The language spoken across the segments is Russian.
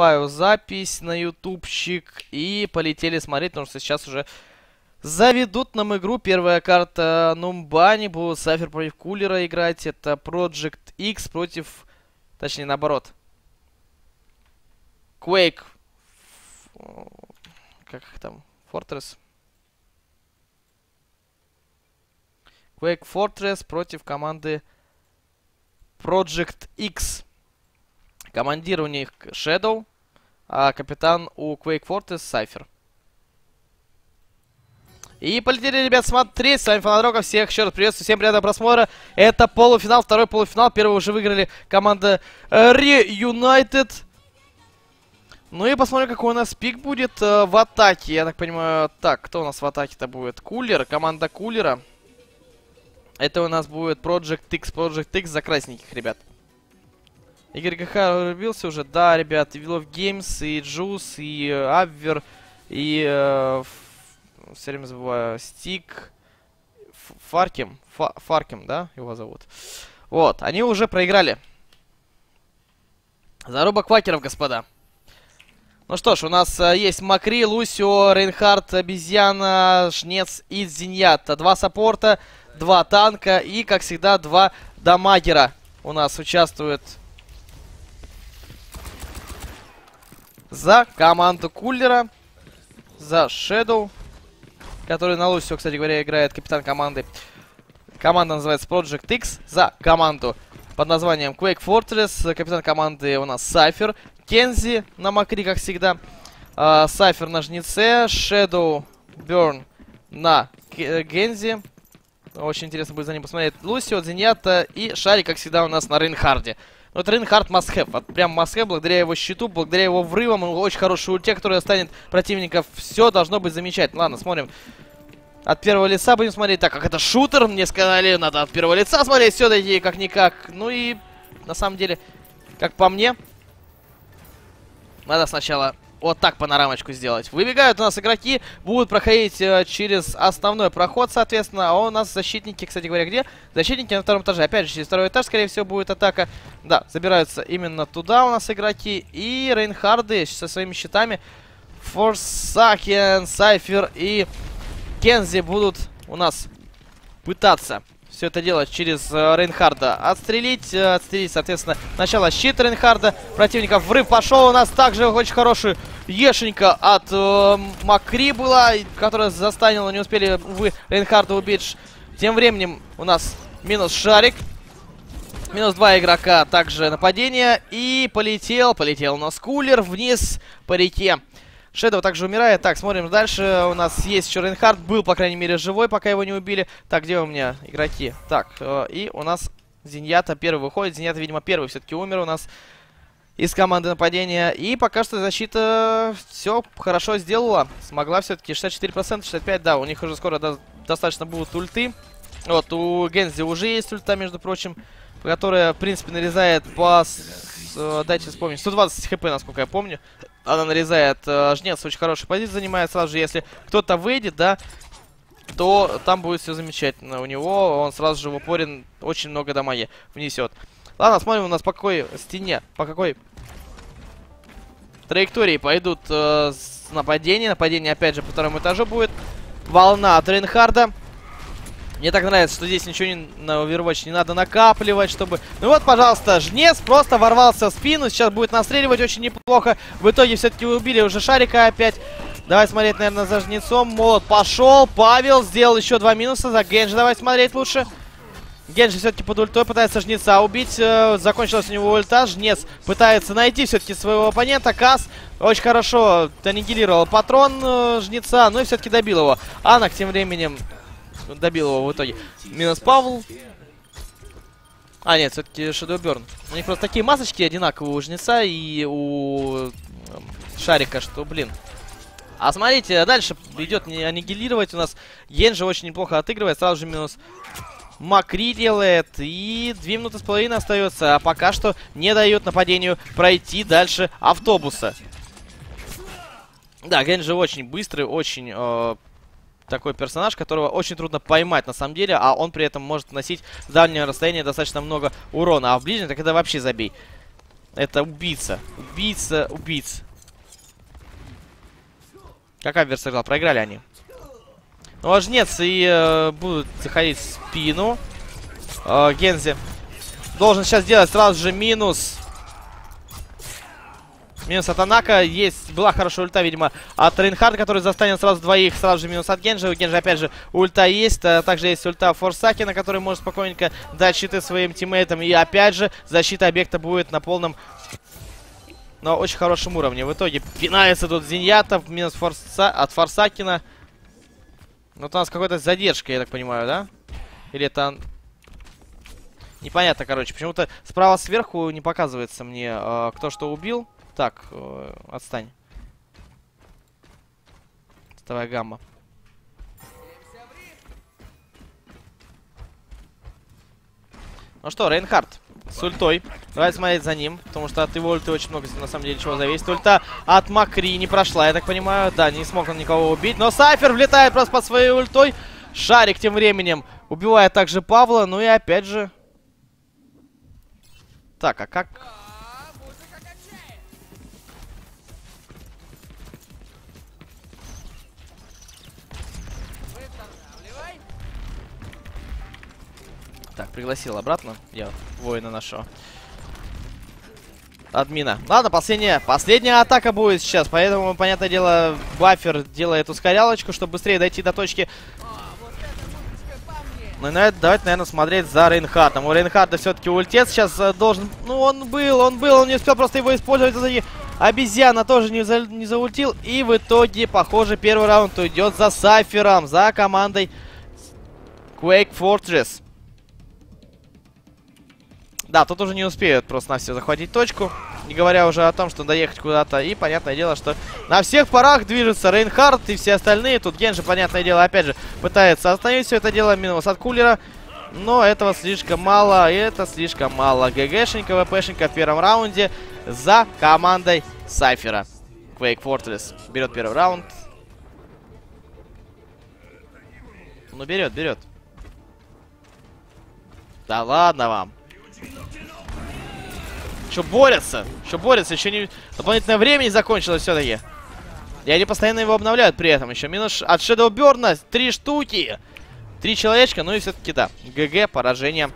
врубаю запись на ютубчик и полетели смотреть, потому что сейчас уже заведут нам игру. Первая карта Нумбани, будут Сафер против Кулера играть, это Project X против, точнее наоборот, Quake, как там, Fortress. Quake Fortress против команды Project X. Командир у них Shadow, а капитан у Quake Fortress Cypher. И полетели, ребят, смотреть. С вами Фанадрока. Всех еще раз приветствую. Всем приятного просмотра. Это полуфинал, второй полуфинал. Первый уже выиграли команда Reunited. Ну и посмотрим, какой у нас пик будет э, в атаке. Я так понимаю, так, кто у нас в атаке-то будет? Кулер, команда Кулера. Это у нас будет Project X, Project X за красненьких, ребят. Игорь ГХ рубился уже? Да, ребят, и of Games, и Juice, и Абвер, и... Э, все время забываю, Стик, Фарким, Фа Фарким, да, его зовут. Вот, они уже проиграли. Заруба квакеров, господа. Ну что ж, у нас э, есть Макри, Лусио, Рейнхард, Обезьяна, Жнец и Зиньят. Два саппорта, два танка и, как всегда, два дамагера у нас участвуют за команду Кулера, за Shadow, который на Лусио, кстати говоря, играет капитан команды. Команда называется Project X за команду под названием Quake Fortress. Капитан команды у нас Сайфер. Кензи на Макри, как всегда. Сайфер на Жнеце. Shadow Burn на Гензи. Очень интересно будет за ним посмотреть. Лусио, Зиньята и Шарик, как всегда, у нас на Рейнхарде. Вот Рейнхард must have. Вот прям have, благодаря его щиту, благодаря его врывам. Он очень хороший ульте, который останет противников. Все должно быть замечательно. Ладно, смотрим. От первого лица будем смотреть. Так, как это шутер, мне сказали, надо от первого лица смотреть все-таки, как-никак. Ну и, на самом деле, как по мне, надо сначала вот так панорамочку сделать. Выбегают у нас игроки, будут проходить э, через основной проход, соответственно. А у нас защитники, кстати говоря, где? Защитники на втором этаже. Опять же, через второй этаж, скорее всего, будет атака. Да, забираются именно туда у нас игроки. И Рейнхарды со своими щитами. Форсакен, Сайфер и Кензи будут у нас пытаться все это делать через э, Рейнхарда. Отстрелить, э, отстрелить, соответственно, начало щит Рейнхарда. Противников врыв пошел. У нас также очень хороший ешенька от э, Макри была, которая застанила. Не успели, увы, Рейнхарда убить. Тем временем у нас минус шарик. Минус два игрока, также нападение. И полетел, полетел у нас кулер вниз по реке. Шедоу также умирает. Так, смотрим дальше. У нас есть еще Рейнхард. Был, по крайней мере, живой, пока его не убили. Так, где у меня игроки? Так, э, и у нас Зиньята первый выходит. Зиньята, видимо, первый все-таки умер у нас из команды нападения. И пока что защита все хорошо сделала. Смогла все-таки 64%, 65%. Да, у них уже скоро до достаточно будут ульты. Вот, у Гензи уже есть ульта, между прочим, которая, в принципе, нарезает по... Э, дайте вспомнить. 120 хп, насколько я помню. Она нарезает. Э, жнец очень хорошую позицию занимает. Сразу же, если кто-то выйдет, да, то там будет все замечательно. У него он сразу же в упоре очень много дамаги внесет. Ладно, смотрим у нас по какой стене, по какой траектории пойдут э, нападения. Нападение, опять же, по второму этажу будет. Волна от Рейнхарда. Мне так нравится, что здесь ничего не, на Overwatch не надо накапливать, чтобы... Ну вот, пожалуйста, Жнец просто ворвался в спину. Сейчас будет настреливать очень неплохо. В итоге все-таки убили уже Шарика опять. Давай смотреть, наверное, за Жнецом. Молот пошел. Павел сделал еще два минуса. За Генджи давай смотреть лучше. Генджи все-таки под ультой пытается Жнеца убить. Э, закончилась у него ульта. Жнец пытается найти все-таки своего оппонента. Кас очень хорошо аннигилировал патрон э, Жнеца. Ну и все-таки добил его. Анак тем временем добил его в итоге. Минус Павл. А, нет, все-таки Shadowburn. У них просто такие масочки одинаковые у Жнеца и у эм, Шарика, что, блин. А смотрите, дальше идет не аннигилировать у нас. Генжи очень неплохо отыгрывает. Сразу же минус Макри делает. И две минуты с половиной остается. А пока что не дает нападению пройти дальше автобуса. Да, Генжи очень быстрый, очень э, такой персонаж, которого очень трудно поймать на самом деле, а он при этом может носить с дальнего расстояния достаточно много урона, а в ближнем так это вообще забей. Это убийца. Убийца, убийц. Какая версия играла? Проиграли они. Ну, и э, будут заходить в спину. Э, Гензи должен сейчас сделать сразу же минус. Минус от Анака. Есть, была хорошая ульта, видимо, от Рейнхарда, который застанет сразу двоих. Сразу же минус от Генжи. У Генжи, опять же, ульта есть. А также есть ульта Форсаки, на который может спокойненько дать щиты своим тиммейтам. И опять же, защита объекта будет на полном на очень хорошем уровне. В итоге пинается тут Зиньятов, минус форса от Форсакина. Вот у нас какой-то задержка, я так понимаю, да? Или это... Непонятно, короче. Почему-то справа сверху не показывается мне, э, кто что убил. Так, э, отстань. Вставая гамма. Ну что, Рейнхард с ультой. Давайте смотреть за ним, потому что от его ульты очень много, на самом деле, чего зависит. Ульта от Макри не прошла, я так понимаю. Да, не смог он никого убить. Но Сайфер влетает просто под своей ультой. Шарик тем временем убивает также Павла. Ну и опять же... Так, а как... Так, пригласил обратно. Я воина нашего. Админа. Ладно, последняя, последняя атака будет сейчас. Поэтому, понятное дело, бафер делает ускорялочку, чтобы быстрее дойти до точки. Ну на это давайте, наверное, смотреть за Рейнхардом. У Рейнхарда все-таки ультец сейчас э, должен... Ну, он был, он был, он не успел просто его использовать. И обезьяна тоже не, за... не заультил. И в итоге, похоже, первый раунд уйдет за Сайфером, за командой Quake Fortress. Да, тут уже не успеют просто на все захватить точку. Не говоря уже о том, что доехать куда-то. И понятное дело, что на всех парах движется Рейнхард и все остальные. Тут Генжи, понятное дело, опять же, пытается остановить все это дело. Минус от кулера. Но этого слишком мало. И это слишком мало. ГГшенька, ВПшенька в первом раунде за командой Сайфера. Quake Fortress берет первый раунд. Ну, берет, берет. Да ладно вам. Что борются? Что борются? Еще не... Дополнительное время не закончилось все-таки. И они постоянно его обновляют при этом. Еще минус от Shadowburn три штуки. Три человечка, ну и все-таки да. ГГ, поражение.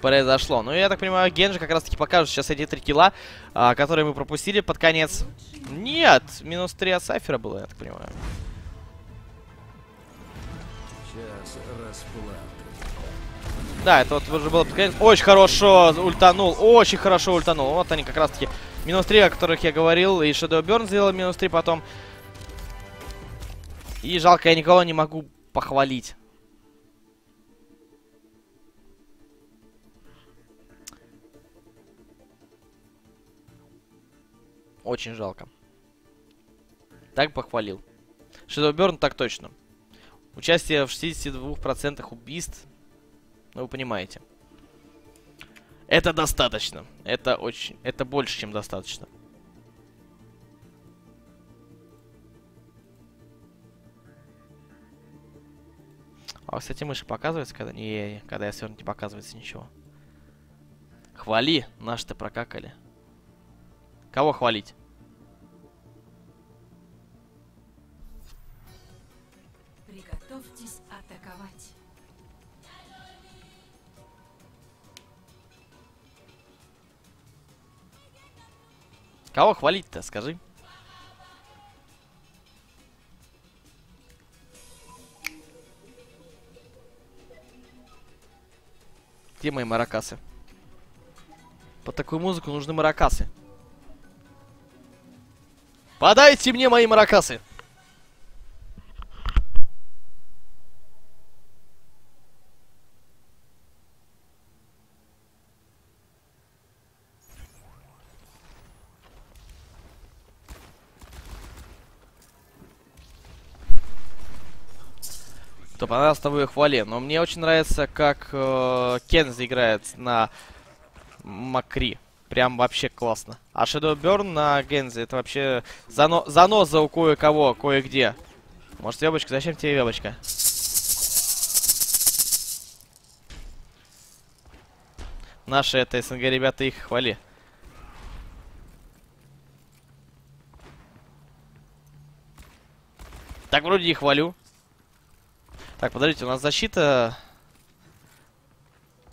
Произошло. Ну, я так понимаю, Генджи как раз-таки покажет сейчас эти три килла, а, которые мы пропустили под конец. Нет, минус три от Сайфера было, я так понимаю. Да, это вот уже было... Очень хорошо ультанул, очень хорошо ультанул. Вот они как раз-таки минус 3, о которых я говорил. И Shadow Burn сделал минус 3 потом. И жалко, я никого не могу похвалить. Очень жалко. Так похвалил. Shadowburn так точно. Участие в 62% убийств ну, вы понимаете. Это достаточно. Это очень... Это больше, чем достаточно. А, кстати, мыши показывается, когда... Не, когда я сверну, не показывается ничего. Хвали. Наши-то прокакали. Кого хвалить? Кого хвалить-то, скажи? Где мои маракасы? Под такую музыку нужны маракасы. Подайте мне мои маракасы! Кто понравился того и хвали. Но мне очень нравится, как э, Кензи играет на Макри. Прям вообще классно. А Shadow Burn на Гензи это вообще зано заноза у кое-кого, кое-где. Может, вебочка? Зачем тебе вебочка? Наши это СНГ ребята их хвали. Так, вроде и хвалю. Так, подождите, у нас защита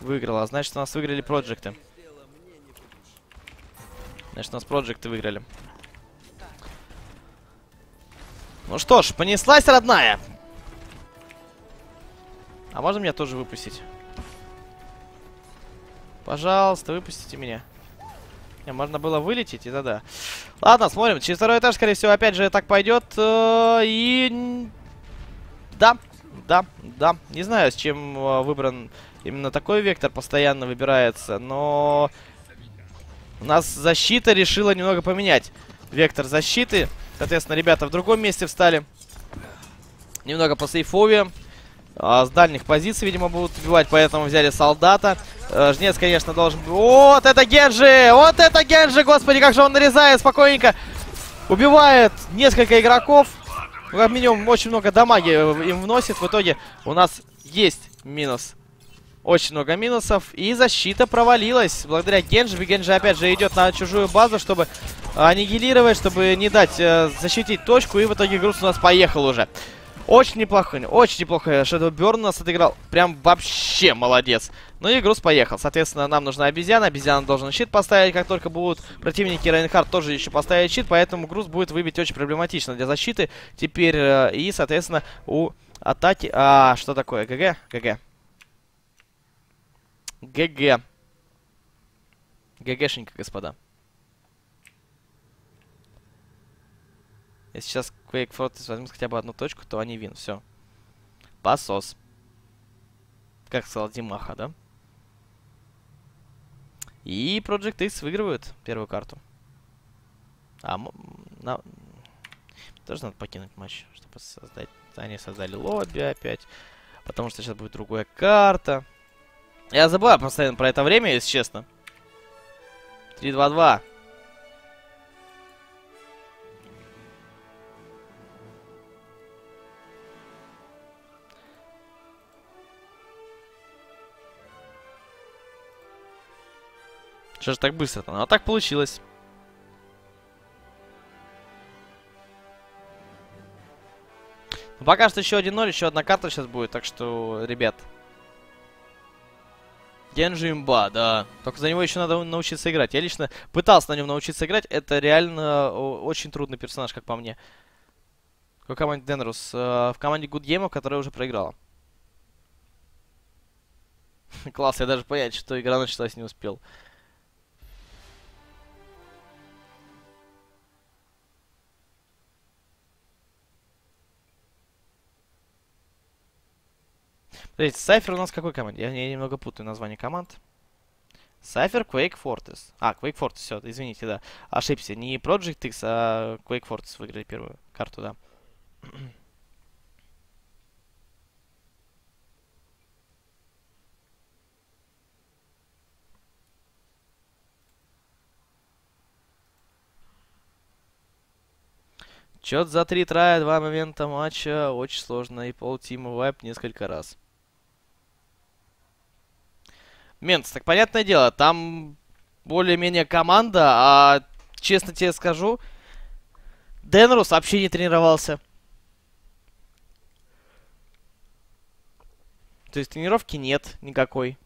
выиграла. Значит, у нас выиграли проекты. Значит, у нас проекты выиграли. Ну что ж, понеслась родная. А можно меня тоже выпустить? Пожалуйста, выпустите меня. Не, можно было вылететь, и да-да. Ладно, смотрим. Через второй этаж, скорее всего, опять же так пойдет. Э, и... Да, да, да. Не знаю, с чем э, выбран именно такой вектор постоянно выбирается, но... У нас защита решила немного поменять вектор защиты. Соответственно, ребята в другом месте встали. Немного по сейфове. А, с дальних позиций, видимо, будут убивать, поэтому взяли солдата. А, жнец, конечно, должен... Вот это Генджи! Вот это Генджи! Господи, как же он нарезает спокойненько. Убивает несколько игроков. Ну, как минимум, очень много дамаги им вносит. В итоге у нас есть минус. Очень много минусов. И защита провалилась. Благодаря Генджи. Генджи, опять же, идет на чужую базу, чтобы аннигилировать, чтобы не дать э, защитить точку. И в итоге груз у нас поехал уже. Очень неплохой, очень неплохо Shadow Burn нас отыграл. Прям вообще молодец. Ну и груз поехал. Соответственно, нам нужна обезьяна. Обезьяна должен щит поставить, как только будут противники. Рейнхард тоже еще поставить щит, поэтому груз будет выбить очень проблематично для защиты. Теперь, э, и, соответственно, у атаки... А, что такое? GG? GG. GG. GG шенька, господа. Если сейчас Quake Fortress возьмут хотя бы одну точку, то они win. Все. Посос. Как сказал Димаха, да? И Project X выигрывают первую карту. А, на... тоже надо покинуть матч, чтобы создать... Они создали лобби опять. Потому что сейчас будет другая карта. Я забываю постоянно про это время, если честно. 3-2-2. Что же так быстро-то? Ну, а так получилось. Ну, пока что еще 1-0, еще одна карта сейчас будет, так что, ребят. Генжи имба, да. Только за него еще надо научиться играть. Я лично пытался на нем научиться играть. Это реально очень трудный персонаж, как по мне. В команде Денрус. Э, в команде Good которая уже проиграла. Класс, я даже понять, что игра началась не успел. Смотрите, Сайфер у нас какой команде? Я, я немного путаю название команд. Сайфер, Quake Fortress. А, Quake Fortress, все, извините, да. Ошибся. Не Project X, а Quake Fortress выиграли первую карту, да. Счет за три трая, два момента матча. Очень сложно. И полтима вайп несколько раз. Ментс, так понятное дело, там более-менее команда, а честно тебе скажу, Денрус вообще не тренировался. То есть тренировки нет никакой.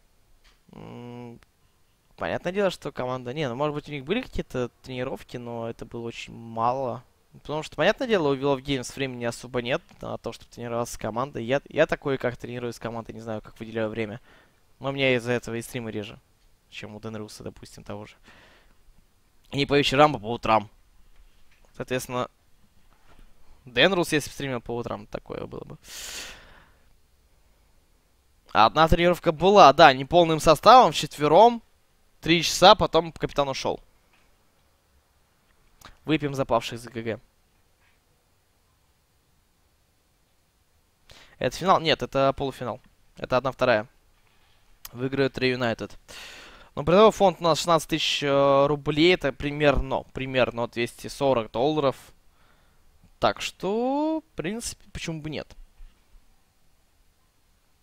Понятное дело, что команда... Не, ну может быть у них были какие-то тренировки, но это было очень мало. Потому что, понятное дело, у of Games времени особо нет на то, чтобы тренироваться с командой. Я, я такой, как тренируюсь с командой, не знаю, как выделяю время. Но у меня из-за этого и стримы реже, чем у Денруса, допустим, того же. И не по вечерам, а по утрам. Соответственно, Денрус, если бы стримил по утрам, такое было бы. Одна тренировка была, да, не полным составом, четвером. Три часа, потом капитан ушел. Выпьем запавших за ГГ. Это финал? Нет, это полуфинал. Это одна-вторая выиграет Реюнайтед. Но ну, при этом фонд у нас 16 тысяч э, рублей, это примерно, примерно 240 долларов. Так что, в принципе, почему бы нет?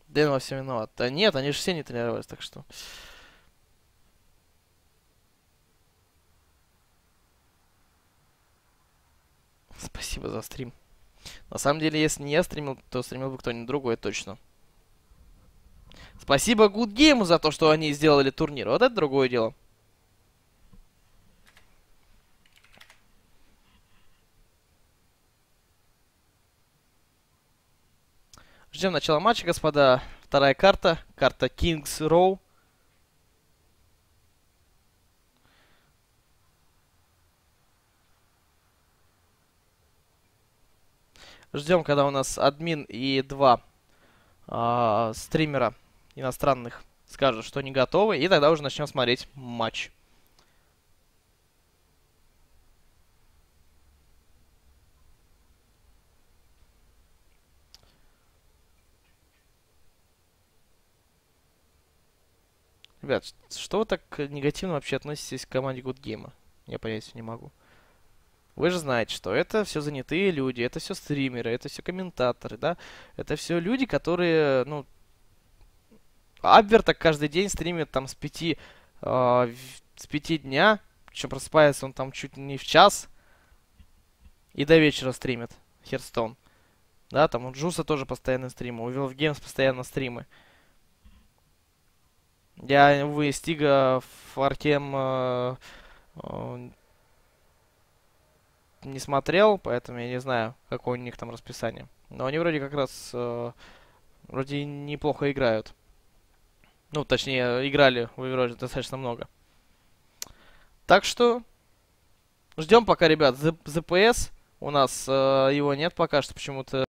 Дэн во всем виноват. Да нет, они же все не тренировались, так что... Спасибо за стрим. На самом деле, если не я стримил, то стримил бы кто-нибудь другой, точно. Спасибо Good Game за то, что они сделали турнир. Вот это другое дело. Ждем начала матча, господа. Вторая карта. Карта Kings Row. Ждем, когда у нас админ и два а, стримера иностранных скажут, что не готовы. И тогда уже начнем смотреть матч. Ребят, что вы так негативно вообще относитесь к команде Good Game? Я понять не могу. Вы же знаете, что это все занятые люди, это все стримеры, это все комментаторы, да? Это все люди, которые, ну... Абвер так каждый день стримит там с пяти, э, с пяти дня, причем просыпается он там чуть не в час, и до вечера стримит Херстон. Да, там у Джуса тоже постоянно стримы, у Вилов Геймс постоянно стримы. Я, увы, Стига в Аркем э, э, не смотрел, поэтому я не знаю, какое у них там расписание. Но они вроде как раз э, вроде неплохо играют. Ну, точнее, играли в Overwatch достаточно много. Так что ждем пока, ребят, ZPS. У нас э, его нет пока что почему-то.